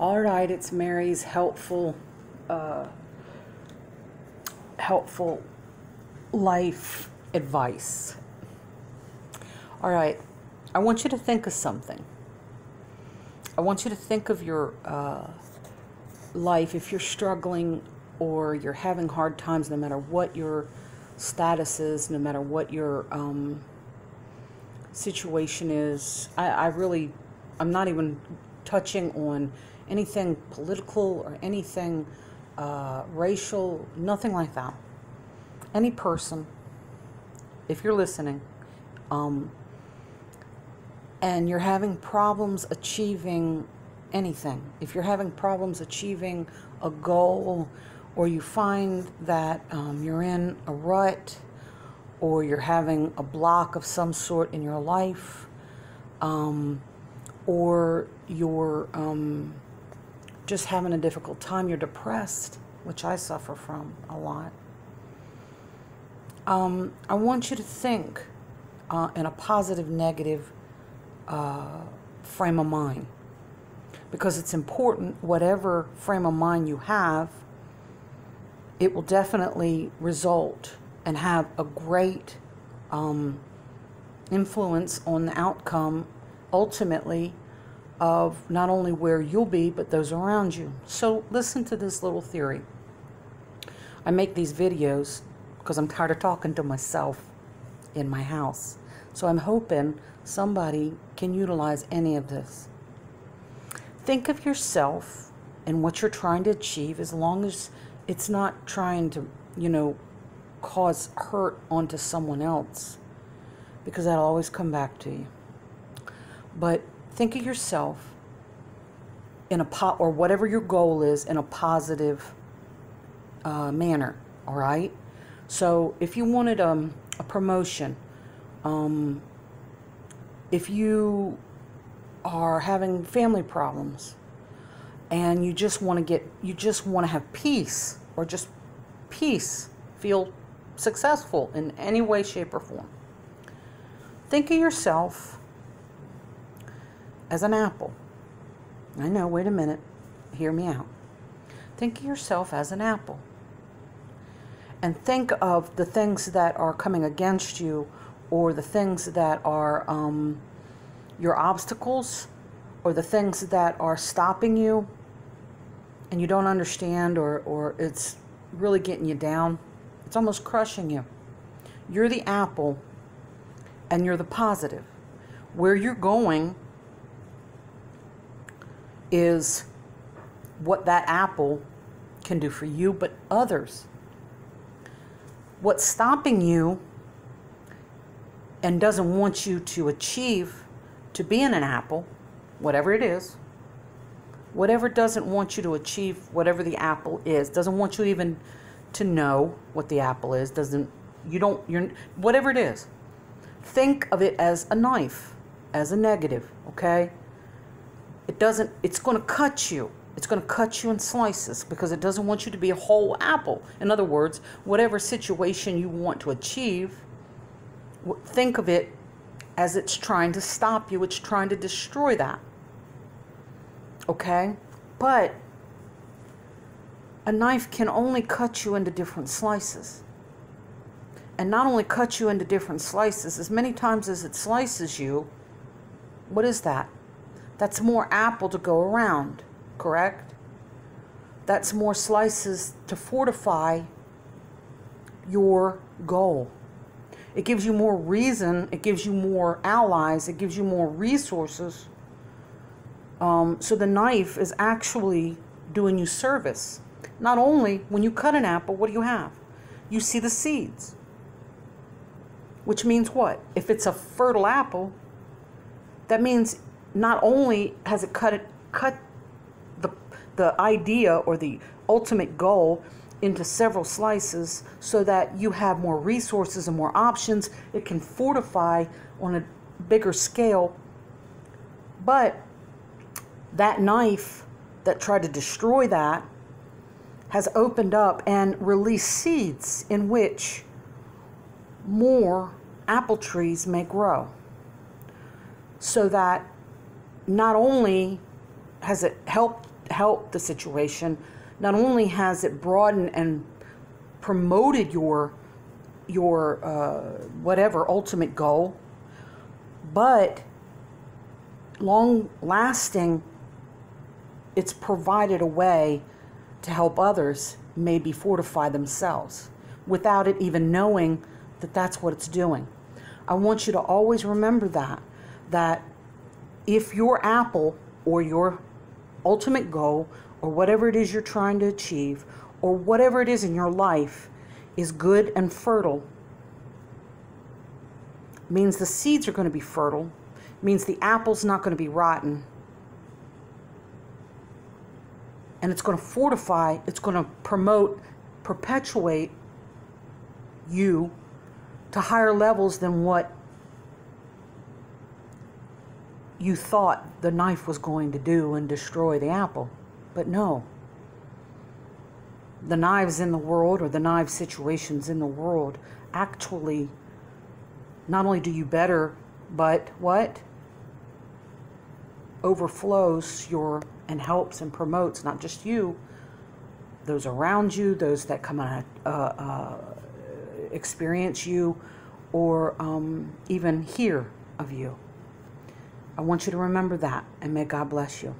All right, it's Mary's helpful, uh, helpful life advice. All right, I want you to think of something. I want you to think of your uh, life if you're struggling or you're having hard times, no matter what your status is, no matter what your um, situation is. I, I really, I'm not even touching on anything political or anything uh, racial, nothing like that. Any person, if you're listening, um, and you're having problems achieving anything, if you're having problems achieving a goal, or you find that um, you're in a rut, or you're having a block of some sort in your life, um, or you're um, just having a difficult time, you're depressed, which I suffer from a lot. Um, I want you to think uh, in a positive, negative uh, frame of mind. Because it's important, whatever frame of mind you have, it will definitely result and have a great um, influence on the outcome. Ultimately of not only where you'll be, but those around you. So listen to this little theory. I make these videos because I'm tired of talking to myself in my house. So I'm hoping somebody can utilize any of this. Think of yourself and what you're trying to achieve as long as it's not trying to, you know, cause hurt onto someone else because that'll always come back to you. But think of yourself in a pot or whatever your goal is in a positive uh, manner. All right. So if you wanted um, a promotion, um, if you are having family problems and you just want to get, you just want to have peace or just peace, feel successful in any way, shape, or form. Think of yourself as an apple. I know, wait a minute. Hear me out. Think of yourself as an apple. And think of the things that are coming against you or the things that are um, your obstacles or the things that are stopping you and you don't understand or, or it's really getting you down. It's almost crushing you. You're the apple and you're the positive. Where you're going is what that apple can do for you, but others. What's stopping you and doesn't want you to achieve to being an apple, whatever it is, whatever doesn't want you to achieve whatever the apple is, doesn't want you even to know what the apple is, doesn't, you don't, you're, whatever it is, think of it as a knife, as a negative, okay? It doesn't, it's going to cut you. It's going to cut you in slices because it doesn't want you to be a whole apple. In other words, whatever situation you want to achieve, think of it as it's trying to stop you, it's trying to destroy that. Okay? But a knife can only cut you into different slices. And not only cut you into different slices, as many times as it slices you, what is that? That's more apple to go around, correct? That's more slices to fortify your goal. It gives you more reason, it gives you more allies, it gives you more resources. Um, so the knife is actually doing you service. Not only when you cut an apple, what do you have? You see the seeds. Which means what? If it's a fertile apple, that means not only has it cut it cut the the idea or the ultimate goal into several slices so that you have more resources and more options. It can fortify on a bigger scale. But that knife that tried to destroy that has opened up and released seeds in which more apple trees may grow. So that not only has it helped help the situation, not only has it broadened and promoted your your uh, whatever ultimate goal, but long lasting, it's provided a way to help others maybe fortify themselves without it even knowing that that's what it's doing. I want you to always remember that that if your apple or your ultimate goal or whatever it is you're trying to achieve or whatever it is in your life is good and fertile means the seeds are going to be fertile means the apple's not going to be rotten and it's going to fortify it's going to promote perpetuate you to higher levels than what you thought the knife was going to do and destroy the apple. But no. The knives in the world or the knife situations in the world actually not only do you better, but what? Overflows your and helps and promotes not just you, those around you, those that come and uh, uh, experience you, or um, even hear of you. I want you to remember that, and may God bless you.